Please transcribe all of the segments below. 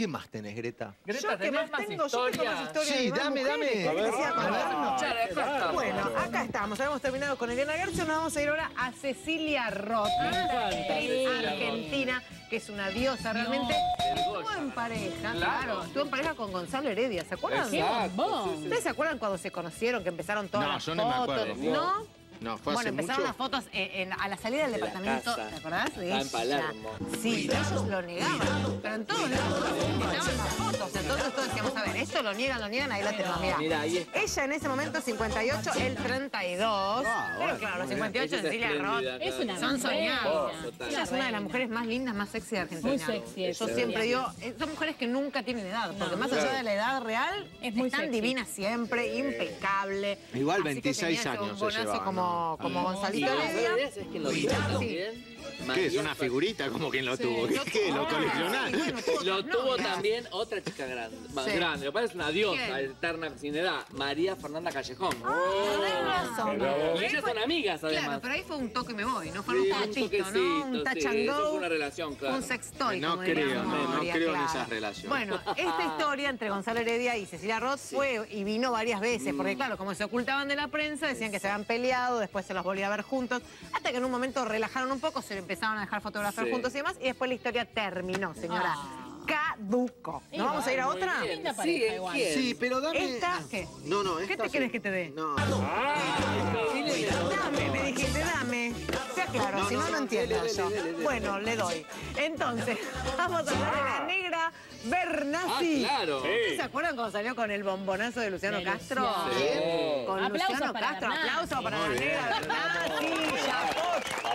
¿Qué más tenés, Greta? Greta, Yo que ¿tenés más más tengo, yo tengo más historias? historias Sí, de más dame, mujeres. dame. ¿Querés que ver, está. Bueno, acá estamos. Habíamos terminado con Eliana Gercio. Nos vamos a ir ahora a Cecilia Roth, actriz argentina, que es una diosa realmente. Estuvo en pareja, claro. Estuvo en pareja con Gonzalo Heredia, ¿se acuerdan? Exacto. ¿Ustedes se acuerdan cuando se conocieron, que empezaron todas No, las yo no me fotos? acuerdo. ¿No? No, fue Bueno, hace empezaron mucho. las fotos eh, en- a la salida del De departamento. ¿te acordás? De en. Palermo. Sí, ellos lo negaban. Pero en todos lados estaban las fotos. Entonces todos decíamos, a ver, esto lo niegan, lo niegan, ahí la tenemos, mira. Mira, ahí. Ella en ese momento 58, él 32. Ah, pero claro, los muy bien. 58 Ella es Cecilia Roth. Es una Son soñadas. Ella es una de las mujeres más lindas, más sexy de Argentina. Muy sexy, Yo es siempre digo, eh, son mujeres que nunca tienen edad, porque No. más allá de la edad real, Es muy están sexy. divinas siempre, impecable. Igual Así que 26 tenía ese años se bombonazo llevaban, como, como Ah. Gonzalito ¿Y ¿Qué es? ¿Una figurita? como quien lo tuvo? Lo ¿Qué? ¿Lo tuvo. coleccionás? Sí, bueno, tuvo Lo tuvo también otra chica grande, más Sí. grande, lo que pasa es una diosa, ¿Quién? eterna sin edad, María Fernanda Callejón. Tenés razón. Y Ahí ellas fue- son amigas además. Claro, pero ahí fue un toque y me voy, no fue Sí, un toquecito, ¿no? Un eso fue una relación, claro. Un sextoy, No creo, no, no creo en esas relaciones. Bueno, esta historia entre Gonzalo Heredia y Cecilia Roth fue y vino varias veces, Mm. porque claro, como se ocultaban de la prensa, decían que se habían peleado, después se los volvía a ver juntos, hasta que en un momento relajaron un poco, se empezaron a dejar fotografiar Sí. juntos y demás, y después la historia terminó, señora. Ah. Caduco. ¿Nos vamos a ir a otra? Sí, pero dame... ¿Esta qué? No, no, ¿Qué esta te sí. querés que te dé? No. Dame, me dijiste, dame. Sea claro, No, si no, no, no no, entiendo dele, yo. dele, dele. Bueno, le doy. Entonces, vamos a hablar de la negra Bernasi. Ah, claro. ¿Ustedes ¿Se acuerdan cuando salió con el bombonazo de Luciano De Castro? Con Aplausos Luciano para Castro, aplauso para la negra. Bernasi.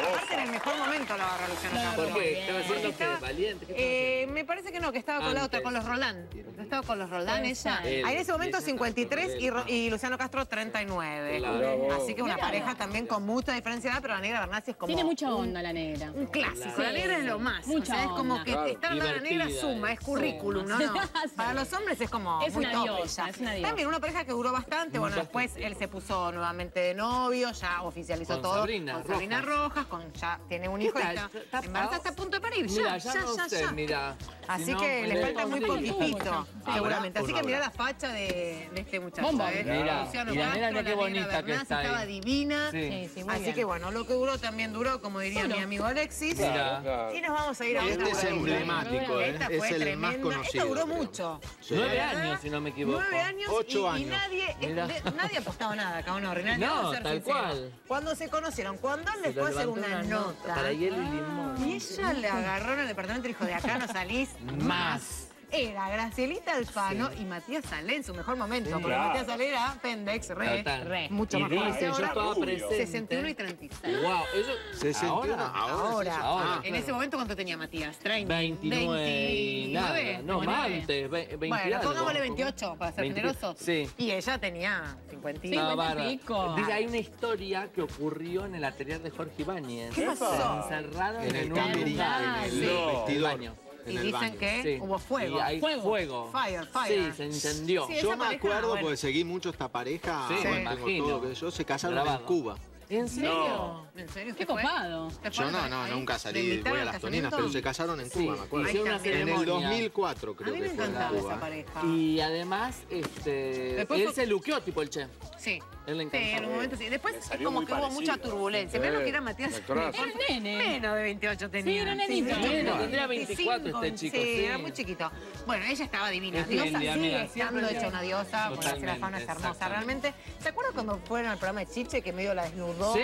Aparte en el mejor momento lo agarró Luciano Castro. ¿Por qué? ¿Estaba haciendo valiente? ¿Qué estaba Eh, me parece que no, que estaba con la otra, con los Roland. Estaba con los Roland ella. Ahí en ese momento Ella 53 y, Luciano Castro 39. Claro. Así que una Mira. pareja también con mucha diferencia de edad, pero la negra Bernasi es como. Tiene mucha onda la negra. Un clásico, Sí. la negra es lo más. Mucha o sea, es como que Claro, estar la negra suma, es. currículum, ¿no? no. Para los hombres es como Es muy una top diosa, ella. es una diosa. También una pareja que duró bastante, bueno, después él se puso nuevamente de novio, ya oficializó Con todo. Sabrina con Sabrina Rojas. Rojas, con ya tiene un hijo está, Está- embarazada, está a punto de parir, ya, Mira, ya, ya no ya, sé, ya. mira. Así no, que le falta muy poquitito, seguramente. Así que mirá la facha de, de este muchacho. Bomba. ¿eh? Mirá, Luciano y la Castro, nena, mirá qué la bonita que ahí. estaba divina. Sí. Sí, sí, muy Así bien. que bueno, lo que duró también duró, como diría mi amigo Alexis. Mira. Y nos vamos a ir a Este otra es película. emblemático, ¿eh? Esta Es fue el tremenda. más conocido. Esta duró creo. mucho. Sí. Nueve años, si no me equivoco. Nueve años Ocho y, y años. nadie, eh, nadie apostaba nada, acá no, Renan. No, vamos a ser tal cual. Cuando se conocieron, cuando él les fue a hacer una nota. Para hielo y limón. Y ella le agarró en el departamento y dijo, de acá no salís más. Era Gracielita Alfano y Matías Salé en su mejor momento. porque claro. Matías Salé era Pendex, re, re, mucho y más joven que dice, yo ahora. estaba presente. 61 y 36. Wow, eso. 61, Ahora. ahora. Ahora, Ahora, en claro. ese momento, ¿cuánto tenía Matías? 30. 29 y nada. No, más 29. antes. ve- 20 Bueno, pongámosle 28 para ser 20. generosos. Sí. Y ella tenía 50 y- No, pico. Dice, hay una historia que ocurrió en el atelier de Jorge Ibáñez. ¿Qué pasó? Encerrado en, En el un lugar. en el Sí, vestidor. Baño. Y en el dicen baño. que Sí. hubo fuego. Y hay Fuego. fuego. Fire, fire. Sí, se encendió. Sí, Yo me pareja, acuerdo bueno. porque seguí mucho esta pareja. Sí, bueno, me tengo imagino. todo que yo se casaron Grabado. en Cuba. ¿En serio? ¿En serio? Qué copado. ¿Te fue Yo no, no, nunca ¿Le salí, voy a las toninas, pero se casaron en Sí, Cuba, me acuerdo. hicieron una. En el ceremonia. 2004 A creo mí que fue en Cuba. esa pareja. Y además, este, Después él fue- se luqueó tipo el che. Sí. Él le Sí, en un momento sí. Después es como que hubo mucha turbulencia. Menos que era Matías. Era nene. Menos de 28 tenía. Sí, era nenito. Menos, tendría 24 25, este chico, Sí, sí. era muy chiquito. Bueno, ella estaba divina. Es Diosa sigue mira, estando hecha una diosa. Bueno, Totalmente, la fama es hermosa realmente. ¿Se acuerdan cuando fueron al programa de Chiche que medio la desnudó? Sí,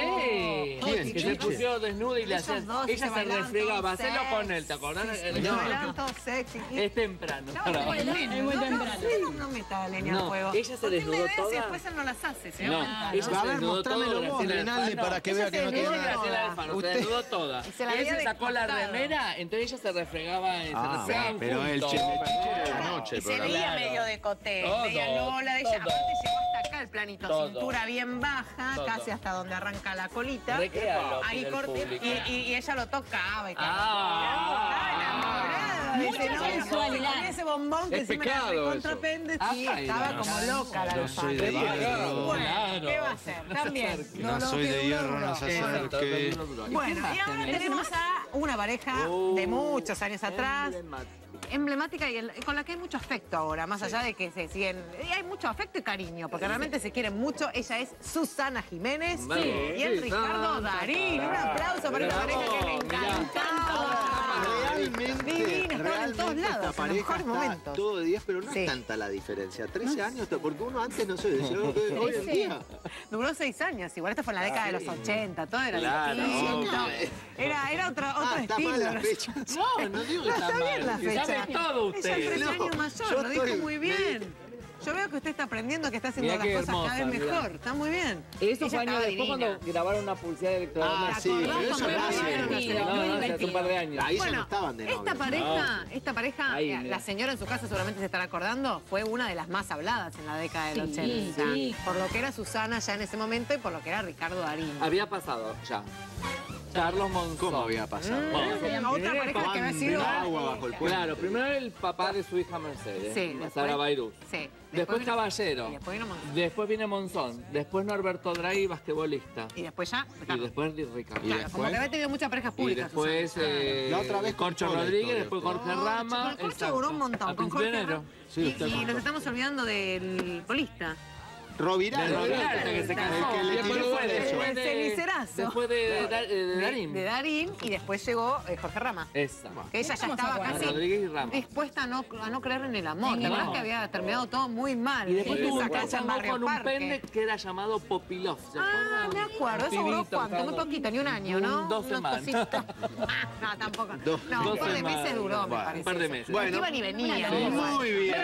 ¿Quién? que se pusieron desnuda y le hacían. Ella se refregaba, hacelo con él, ¿te acordás? No. sexy. Es temprano. No, Es muy no, temprano. No, no meta leña al No, fuego. ella se Porque desnudó él le hace toda. Y después él no las hace, se No, ¿no? A se ver, mostrámelo vos, Rinaldi, para que vea que no y nada. Usted- desnudó toda. Y se la Él había se sacó la remera, entonces ella se refregaba, se Ah, pero la noche. Y se veía medio de coté, media lola de ella. Aparte llegó hasta acá el planito, cintura bien baja, casi hasta donde arranca la colita. Ahí corte, y, ella lo tocaba y de sensualidad. con ese bombón que Es encima era pecado recontra eso. pende, sí, estaba no, como loca la soy de hierro. Bueno, Claro. ¿qué va a hacer? También. No soy de hierro, no se Bueno, acerque. ¿Y qué Bueno, y ahora tenemos a una pareja de muchos años atrás. emblemática y el- con la que hay mucho afecto ahora, más allá de que se siguen... y hay mucho afecto y cariño, porque realmente se quieren mucho. Ella es Susana Jiménez Sí. y el Sí, Ricardo Darín. Un aplauso para esta pareja que todos realmente lados, esta en los pareja mejores está momentos. todo de 10, pero no Sí. es tanta la diferencia. 13 años, porque uno antes no se decía lo que hoy en día. Duró seis años, igual esto fue en la década de los 80, todo era Claro. distinto. Era, era otro, otro Ah, está estilo. mal la fecha. No, no digo que No, está, está bien mal. la que fecha. Sabe todo Ella es No, años mayor, yo lo dijo estoy- muy bien. Yo veo que usted está aprendiendo, que está haciendo Mirá las cosas cada vez mirá. mejor. Está muy bien. Eso fue años después cuando grabaron una publicidad de electrodomésticos. Ah, sí, pero eso no hace. grabaron la No, no, hace hace un par de años. Ahí ya no estaban de esta pareja, esta pareja, Ahí, eh, la señora en su casa seguramente se estará acordando, fue una de las más habladas en la década del Sí, 80. sí. Por lo que era Susana ya en ese momento y por lo que era Ricardo Darín. Había pasado ya. Carlos Monzón. ¿Cómo había pasado? Mm, Bueno, otra pareja que había sido... agua bajo el puente. Claro, primero el papá de su hija Mercedes, Sí, después- Sara Bairú. Sí. Después Caballero. Y después vino Monzón. Después viene Monzón. Después Norberto Draghi, basquetbolista. Y después ya... Y después Ricardo. Y Claro, después- como que había tenido muchas parejas Y públicas. después Susana. eh, La otra vez Corcho Rodríguez, después. Jorge Rama. Con Corcho duró un montón. Con Jorge enero. Rama. Sí, Y- y, nos estamos olvidando del polista. Rovirá. De Roviralta, que se casó. El que le Después tiró fue eso. después El de- cenicerazo. Después de, de, Dar- de De- Darín. De Darín y después llegó eh, Jorge Rama. Esa. Que ella ya estaba casi Rodríguez y Rama. dispuesta a no, a no creer en el amor. ¿Te acuerdas que había terminado todo muy mal? Y después tuvo un con un pende que era llamado Popilov. ¿se Ah, me acuerdo. Eso duró cuánto, muy poquito, ni un año, ¿no? Dos semanas. cosita. no, tampoco. Dos- no, un par de meses duró, me Bueno, parece. un par de meses. Bueno. iban y venían. Muy bien.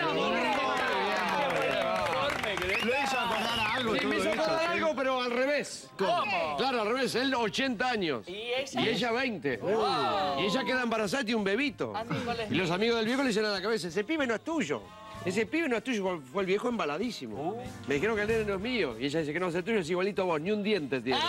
Lo hizo acordar a algo. Sí, me hizo acordar algo, pero al revés. ¿Cómo? Claro, al revés. Él 80 años. ¿Y ella? 20. Y ella queda embarazada y tiene un bebito. Y los amigos del viejo le dicen a la cabeza, ese pibe no es tuyo. Ese pibe no es tuyo, fue el viejo embaladísimo. Me dijeron que el nene no es mío. Y ella dice que no es tuyo, es igualito a vos, ni un diente tiene.